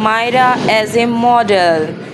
Myra as a model.